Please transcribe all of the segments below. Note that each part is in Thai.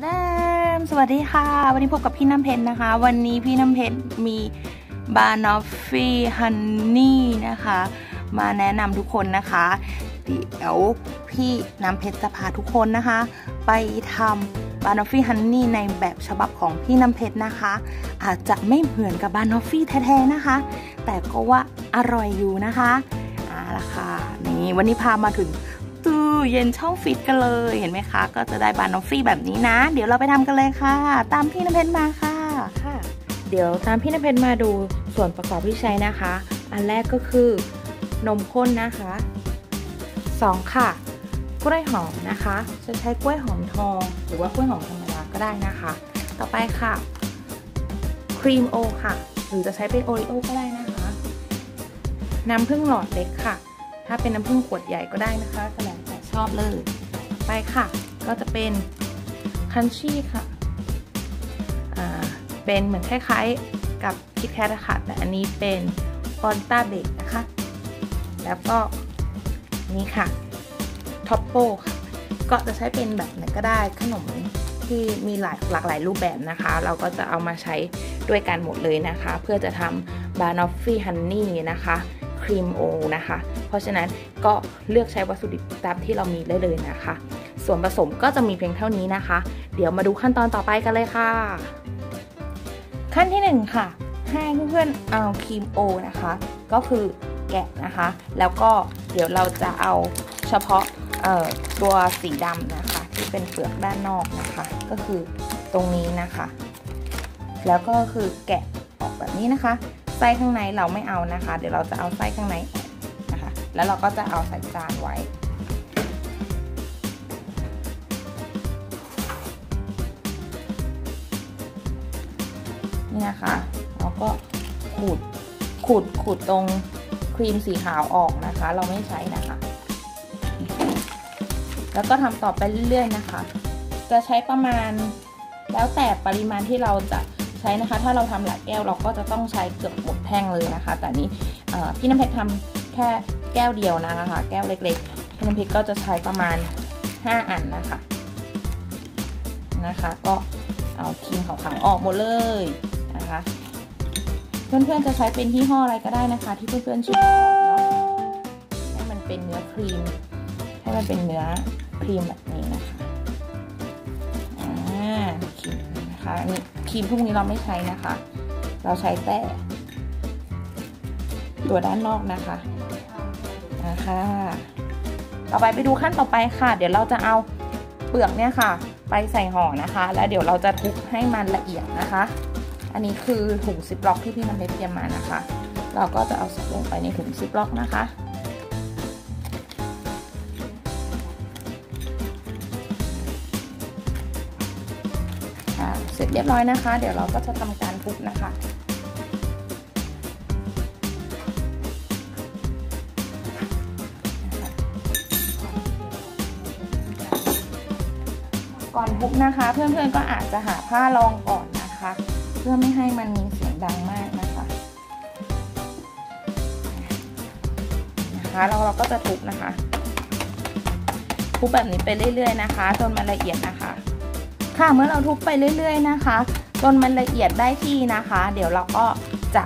แดสวัสดีค่ะ วันนี้พบกับพี่น้ำเพชรนะคะ วันนี้พี่น้ำเพชรมีบานอฟฟี่ honey นะคะ มาแนะนำทุกคนนะคะ เดี๋ยวพี่น้ำเพชรจะพาทุกคนนะคะ ไปทำบานอฟฟี่ honey ในแบบฉบับของพี่น้ำเพชรนะคะ อาจจะไม่เหมือนกับบานอฟฟี่แท้ๆนะคะ แต่ก็ว่าอร่อยอยู่นะคะอ่าละค่ะนี่วันนี้พามาถึง เย็นช่องฟิตกันเลยเห็นไหมคะ ก็จะได้บานอฟฟี่แบบนี้นะ เดี๋ยวเราไปทำกันเลยค่ะ ตามพี่น้ำเพชรมาค่ะค่ะ เดี๋ยวตามพี่น้ำเพชรมาดูส่วนประกอบที่ใช้นะคะ อันแรกก็คือนมข้นนะคะสองค่ะ กล้วยหอมนะคะ จะใช้กล้วยหอมทอง หรือว่ากล้วยหอมธรรมดาก็ได้นะคะ ต่อไปค่ะ ครีมโอค่ะ หรือจะใช้เป็นโอริโอก็ได้นะคะ น้ำผึ้งหลอดเล็กค่ะ ถ้าเป็นน้ำผึ้งขวดใหญ่ก็ได้นะคะก็แล้วแต่ ชอบเลย ไปค่ะ ก็จะเป็นคันชี่ค่ะเป็นเหมือนคล้ายๆกับคิดแคทค่ะ แต่อันนี้เป็นฟอนต้าเบกนะคะ แล้วก็นี่ค่ะท็อปโปค่ะ ก็จะใช้เป็นแบบไหนก็ได้ขนมที่มีหลายหลากหลายรูปแบบนะคะ เราก็จะเอามาใช้ด้วยกันหมดเลยนะคะ เพื่อจะทำบานอฟฟี่ฮันนี่นะคะ ครีมโอนะคะ เพราะฉะนั้นก็เลือกใช้วัตถุดิบตามที่เรามีได้เลยนะคะ ส่วนผสมก็จะมีเพียงเท่านี้นะคะ เดี๋ยวมาดูขั้นตอนต่อไปกันเลยค่ะ ขั้นที่ 1 ค่ะ ให้เพื่อนๆเอาครีมโอนะคะ ก็คือแกะนะคะ แล้วก็เดี๋ยวเราจะเอาเฉพาะตัวสีดำนะคะ ที่เป็นเปลือกด้านนอกนะคะ ก็คือตรงนี้นะคะ แล้วก็คือแกะออกแบบนี้นะคะ ส้ข้างในเราไม่เอานะคะ เดี๋ยวเราจะเอาไส้ข้างในออกนะคะ แล้วเราก็จะเอาใส่จานไว้นี่นะคะแล้วก็ขูดขูดขูดตรงครีมสีขาวออกนะคะ เราไม่ใช้นะคะ แล้วก็ทำต่อไปเรื่อยๆนะคะ จะใช้ประมาณแล้วแต่ปริมาณที่เราจะ ใช้นะคะ ถ้าเราทำหลายแก้วเราก็จะต้องใช้เกือบหมดแท่งเลยนะคะ แต่นี้พี่น้ำเพชรทำแค่แก้วเดียวนะคะ แก้วเล็กๆพี่น้ำเพชรก็จะใช้ประมาณ 5 อันนะคะนะคะ ก็เอาครีมขาวๆออกหมดเลยนะคะเพื่อนๆจะใช้เป็นยี่ห้ออะไรก็ได้นะคะ ที่เพื่อนๆชอบเนาะให้มันเป็นเนื้อครีม ให้มันเป็นเนื้อครีมแบบนี้นะคะอ่าครีมนะคะนี่ ครีมพวกนี้เราไม่ใช้นะคะ เราใช้แต่ ตัวด้านนอกนะคะนะคะต่อไปไปดูขั้นต่อไปค่ะ เดี๋ยวเราจะเอาเปลือกเนี่ยค่ะ ไปใส่ห่อนะคะ แล้วเดี๋ยวเราจะทุบให้มันละเอียดนะคะ อันนี้คือถุงซิปล็อกที่พี่น้ำเพชรเตรียมมานะคะ เราก็จะเอาใส่ลงไปในถุงซิปล็อกนะคะ เสร็จเรียบร้อยนะคะ เดี๋ยวเราก็จะทำการทุบนะคะก่อนทุบนะคะ เพื่อนๆก็อาจจะหาผ้ารองก่อนนะคะ เพื่อไม่ให้มันมีเสียงดังมากนะคะนะคะแล้วเราก็จะทุบนะคะทุบแบบนี้ไปเรื่อยๆนะคะจนมันละเอียดนะคะ ค่ะเมื่อเราทุบไปเรื่อย ๆ นะคะจนมันละเอียดได้ที่นะคะ เดี๋ยวเราก็จะ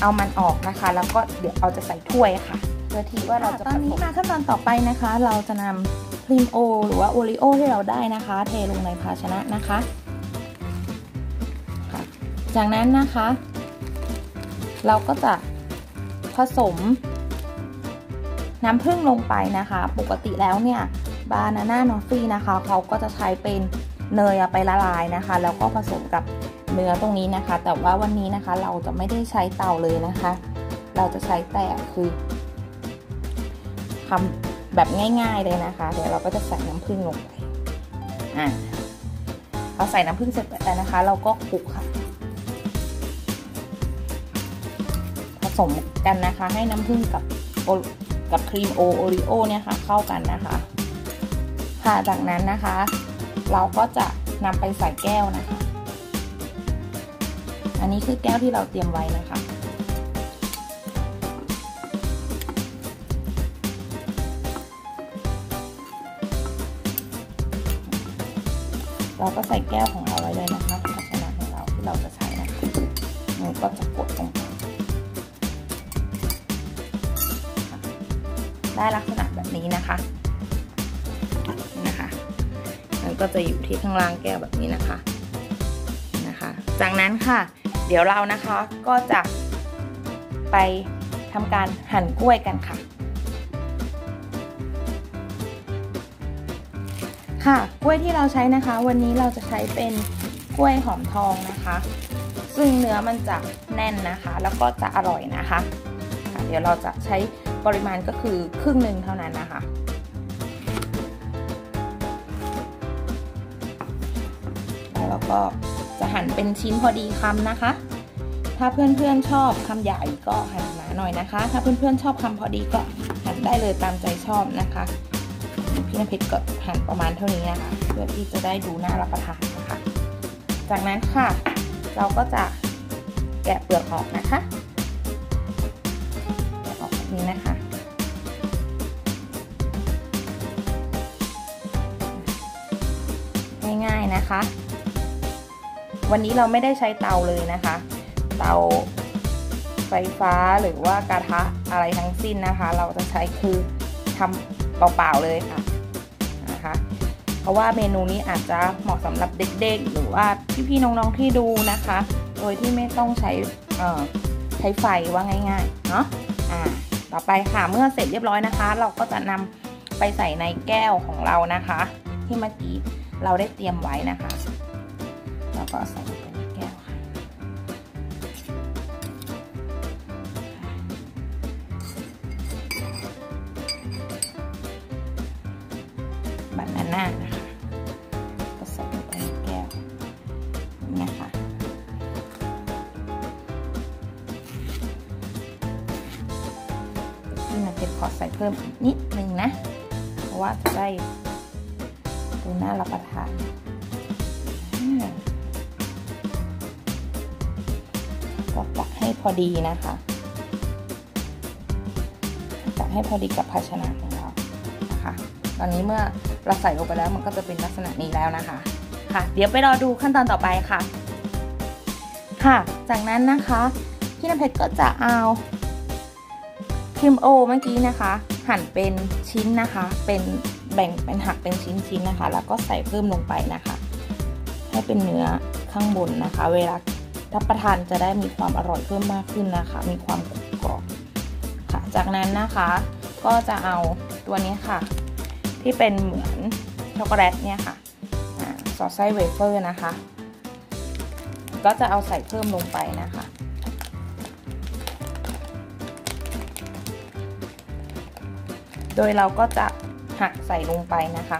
เอามันออกนะคะ แล้วก็เดี๋ยวเราจะใส่ถ้วยค่ะเพื่อที่ว่าเราจะตอนนี้มาขั้นตอนต่อไปนะคะ เราจะนำครีมโอหรือว่าโอริโอที่เราได้นะคะ เทลงในภาชนะนะคะค่ะจากนั้นนะคะ เราก็จะผสมน้ำผึ้งลงไปนะคะ ปกติแล้วเนี่ย บานาน่านอฟฟี่นะคะเขาก็จะใช้เป็นเนยไปละลายนะคะ แล้วก็ผสมกับเนื้อตรงนี้นะคะ แต่ว่าวันนี้นะคะเราจะไม่ได้ใช้เตาเลยนะคะ เราจะใช้แต่คือทำแบบง่าย ๆเลยนะคะ เดี๋ยวเราก็จะใส่น้ำผึ้งลงไปอะพอใส่น้ำผึ้งเสร็จแล้วนะคะ เราก็คลุกค่ะ ผสมกันนะคะ ให้น้ำผึ้งกับกับครีมโอโอริโอเนี่ยค่ะ เข้ากันนะคะ ค่ะจากนั้นนะคะ เราก็จะนำไปใส่แก้วนะคะ อันนี้คือแก้วที่เราเตรียมไว้นะคะ เราก็ใส่แก้วของเราไว้เลยนะคะภาชนะของเราที่เราจะใช้นะคะมันก็จะกดลงไปได้ลักษณะแบบนี้นะคะ ก็จะอยู่ที่ข้างล่างแก้วแบบนี้นะคะนะคะ จากนั้นค่ะ เดี๋ยวเรานะคะก็จะไปทำการหั่นกล้วยกันค่ะ ค่ะกล้วยที่เราใช้นะคะ วันนี้เราจะใช้เป็นกล้วยหอมทองนะคะ ซึ่งเนื้อมันจะแน่นนะคะ แล้วก็จะอร่อยนะคะะเดี๋ยวเราจะใช้ปริมาณก็คือครึ่งหนึ่งเท่านั้นนะคะ แล้วเราก็จะหั่นเป็นชิ้นพอดีคำนะคะ ถ้าเพื่อนๆชอบคำใหญ่ก็หั่นหนาหน่อยนะคะ ถ้าเพื่อนๆชอบคำพอดีก็หั่นได้เลยตามใจชอบนะคะ พี่น้ำเพชรก็หั่นประมาณเท่านี้นะคะ เพื่อที่จะได้ดูน่ารับประทานนะคะ จากนั้นค่ะ เราก็จะแกะเปลือกออกนะคะแกะออกแบบนี้นะคะง่ายๆนะคะ วันนี้เราไม่ได้ใช้เตาเลยนะคะ เตาไฟฟ้าหรือว่ากระทะอะไรทั้งสิ้นนะคะ เราจะใช้คือทำเปล่าๆเลยค่ะนะคะ เพราะว่าเมนูนี้อาจจะเหมาะสำหรับเด็กๆ หรือว่าพี่ๆน้องๆที่ดูนะคะ โดยที่ไม่ต้องใช้ใช้ไฟว่าง่ายๆเนาะอ่าต่อไปค่ะเมื่อเสร็จเรียบร้อยนะคะ เราก็จะนำไปใส่ในแก้วของเรานะคะ ที่เมื่อกี้เราได้เตรียมไว้นะคะ ก็ใส่ลงไปในแก้วค่ะบานาน่านะคะ ก็ใส่ลงไปในแก้วนี่ค่ะที่นาเพชรขอใส่เพิ่มนิดนึงนะ เพราะว่าจะได้ดูน่ารับประทาน อดีนะคะตักให้พอดีกับภาชนะของเรานะคะตอนนี้เมื่อเราใส่ลงไปแล้วมันก็จะเป็นลักษณะนี้แล้วนะคะ ค่ะ เดี๋ยวไปรอดูขั้นตอนต่อไปค่ะ ค่ะ จากนั้นนะคะพี่น้ำเพชรก็จะเอาครีมโอเมื่อกี้นะคะ หั่นเป็นชิ้นนะคะ เป็นแบ่งเป็นหักเป็นชิ้นๆนะคะ แล้วก็ใส่เพิ่มลงไปนะคะ ให้เป็นเนื้อข้างบนนะคะ เวลา รับประทานจะได้มีความอร่อยเพิ่มมากขึ้นนะคะ มีความกรอบค่ะ จากนั้นนะคะก็จะเอาตัวนี้ค่ะ ที่เป็นเหมือนช็อกโกแลตเนี่ยค่ะซอสไส้เวเฟอร์นะคะ ก็จะเอาใส่เพิ่มลงไปนะคะโดยเราก็จะหักใส่ลงไปนะคะ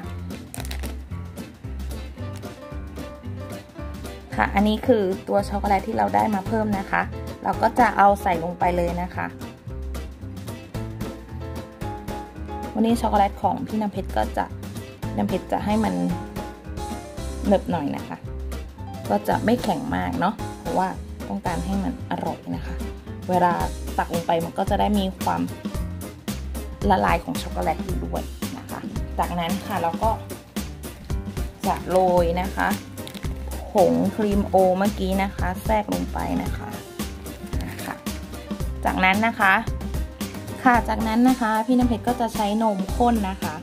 ค่ะ อันนี้คือตัวช็อกโกแลตที่เราได้มาเพิ่มนะคะ เราก็จะเอาใส่ลงไปเลยนะคะ วันนี้ช็อกโกแลตของพี่น้ำเพชรก็จะน้ำเพชรจะให้มันเนบหน่อยนะคะ ก็จะไม่แข็งมากเนาะ เพราะว่าต้องการให้มันอร่อยนะคะ เวลาตักลงไปมันก็จะได้มีความละลายของช็อกโกแลตอยู่ด้วยนะคะ จากนั้นค่ะเราก็จะโรยนะคะ ผงครีมโอเมื่อกี้นะคะ แทรกลงไปนะคะนะคะจากนั้นนะคะ ค่ะจากนั้นนะคะ พี่น้ำเพชรก็จะใช้นมข้นนะคะ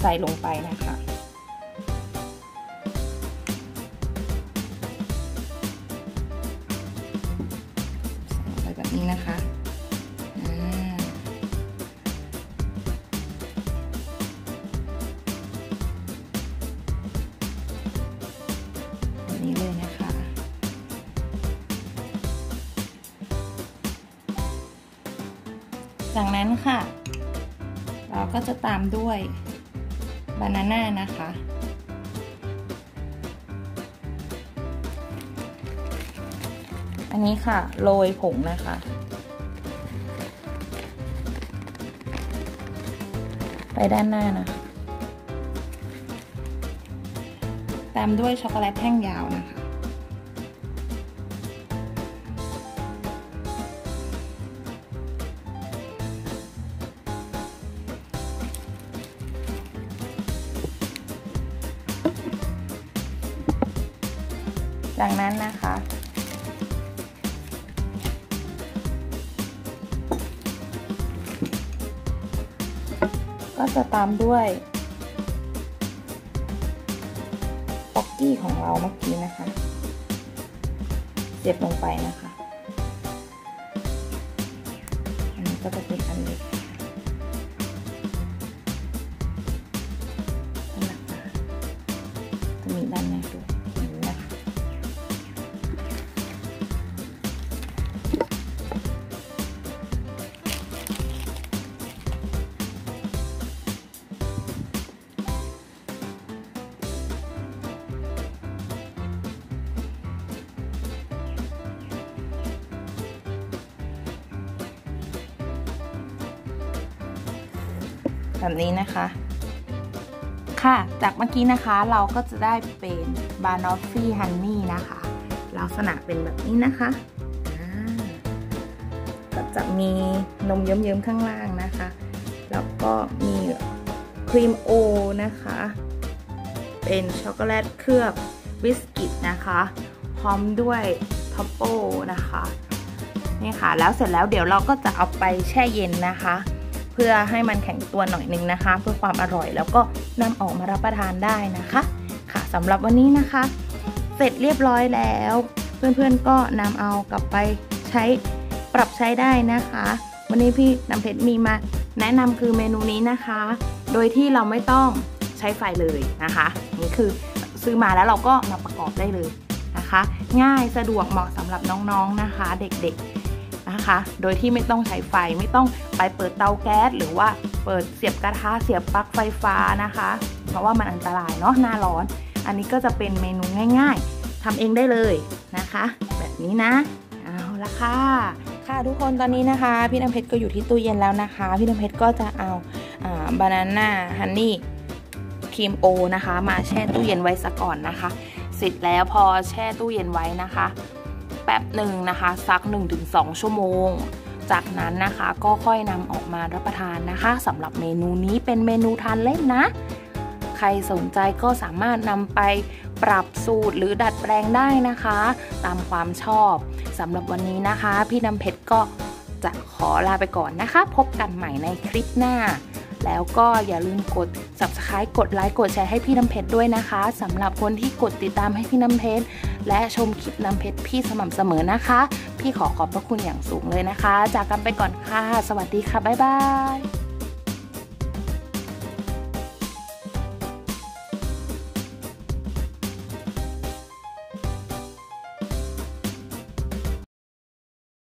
ใส่ลงไปนะคะใส่แบบนี้นะคะ ค่ะ เราก็จะตามด้วยบานาน่านะคะ อันนี้ค่ะ โรยผงนะคะ ไปด้านหน้านะคะ ตามด้วยช็อกโกแลตแท่งยาวนะคะ จากนั้นนะคะ ก็จะตามด้วยป๊อกกี้ของเราเมื่อกี้นะคะ เสียบลงไปนะคะ แบบนี้นะคะ ค่ะ จากเมื่อกี้นะคะเราก็จะได้เป็นบานอฟฟี่ honey นะคะ ลักษณะเป็นแบบนี้นะคะก็จะมีนมเยิ้มๆข้างล่างนะคะ แล้วก็มี Cream-O นะคะ เป็นช็อกโกแลตเคลือบบิสกิตนะคะ พร้อมด้วย Toppo นะคะนี่ค่ะแล้วเสร็จแล้วเดี๋ยวเราก็จะเอาไปแช่เย็นนะคะ เพื่อให้มันแข็งตัวหน่อยนึงนะคะ เพื่อความอร่อยแล้วก็นำออกมารับประทานได้นะคะค่ะสำหรับวันนี้นะคะ เสร็จเรียบร้อยแล้ว เพื่อนๆก็นำเอากลับไปใช้ปรับใช้ได้นะคะ วันนี้พี่น้ำเพชรมีมาแนะนำคือเมนูนี้นะคะ โดยที่เราไม่ต้องใช้ไฟเลยนะคะนี่คือซื้อมาแล้วเราก็มาประกอบได้เลยนะคะ ง่ายสะดวกเหมาะสำหรับน้องๆนะคะ เด็กๆ นะคะ โดยที่ไม่ต้องใช้ไฟไม่ต้องไปเปิดเตาแก๊สหรือว่าเปิดเสียบกระทะเสียบปลั๊กไฟฟ้านะคะ เพราะว่ามันอันตรายเนาะหน้าร้อน อันนี้ก็จะเป็นเมนูง่าย ๆทำเองได้เลยนะคะ แบบนี้นะเอาละค่ะค่ะทุกคนตอนนี้นะคะ พี่น้ำเพชรก็อยู่ที่ตู้เย็นแล้วนะคะ พี่น้ำเพชรก็จะเอาบานาน่าฮันนี่ครีมโอนะคะ มาแช่ตู้เย็นไว้ซะก่อนนะคะ เสร็จแล้วพอแช่ตู้เย็นไว้นะคะ ป๊บหนึ่งนะคะ สัก 1-2 ชั่วโมง จากนั้นนะคะก็ค่อยนำออกมารับประทานนะคะสำหรับเมนูนี้เป็นเมนูทานเล่นนะ ใครสนใจก็สามารถนำไปปรับสูตรหรือดัดแปลงได้นะคะ ตามความชอบสำหรับวันนี้นะคะ พี่น้ำเพชรก็จะขอลาไปก่อนนะคะ พบกันใหม่ในคลิปหน้า แล้วก็อย่าลืมกด subscribe กดไลค์กดแชร์ให้พี่น้ำเพชรด้วยนะคะสำหรับคนที่กดติดตามให้พี่น้ำเพชรและชมคลิปน้ำเพชรพี่สม่ำเสมอนะคะ พี่ขอขอบพระคุณอย่างสูงเลยนะคะ จากกันไปก่อนค่ะ สวัสดีค่ะบ๊ายบาย